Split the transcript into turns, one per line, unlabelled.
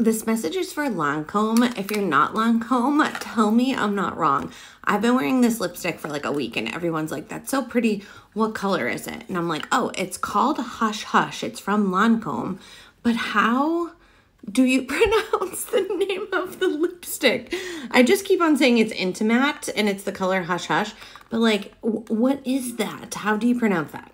This message is for Lancome. If you're not Lancome, tell me I'm not wrong. I've been wearing this lipstick for like a week and everyone's like, that's so pretty. What color is it? And I'm like, oh, it's called Hush Hush. It's from Lancome. But how do you pronounce the name of the lipstick? I just keep on saying it's Intimatte and it's the color Hush Hush. But like, what is that? How do you pronounce that?